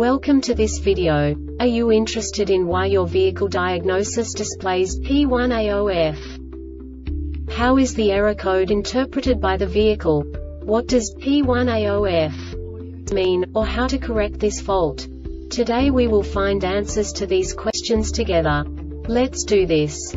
Welcome to this video. Are you interested in why your vehicle diagnosis displays P1A0F? How is the error code interpreted by the vehicle? What does P1A0F mean, or how to correct this fault? Today we will find answers to these questions together. Let's do this.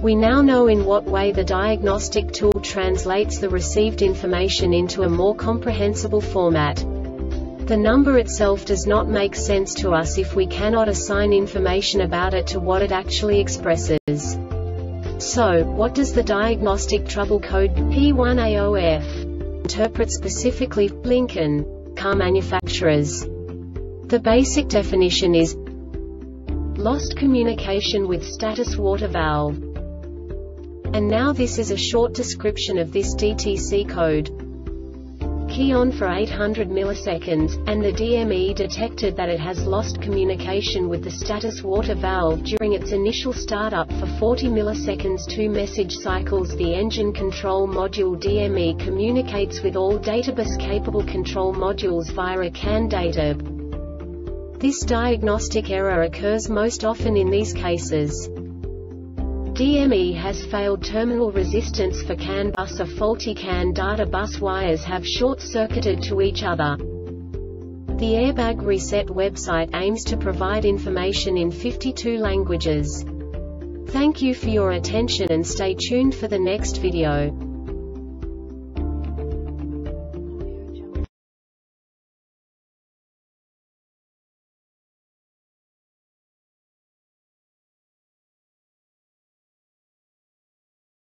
We now know in what way the diagnostic tool translates the received information into a more comprehensible format. The number itself does not make sense to us if we cannot assign information about it to what it actually expresses. So, what does the diagnostic trouble code P1A0F interpret specifically Lincoln car manufacturers? The basic definition is lost communication with status water valve. And now this is a short description of this DTC code. Key on for 800 milliseconds, and the DME detected that it has lost communication with the status water valve during its initial startup for 40 milliseconds. Two message cycles The engine control module DME communicates with all databus-capable control modules via a CAN data. This diagnostic error occurs most often in these cases. DME has failed terminal resistance for CAN bus or faulty CAN data bus wires have short-circuited to each other. The Airbag Reset website aims to provide information in 52 languages. Thank you for your attention and stay tuned for the next video.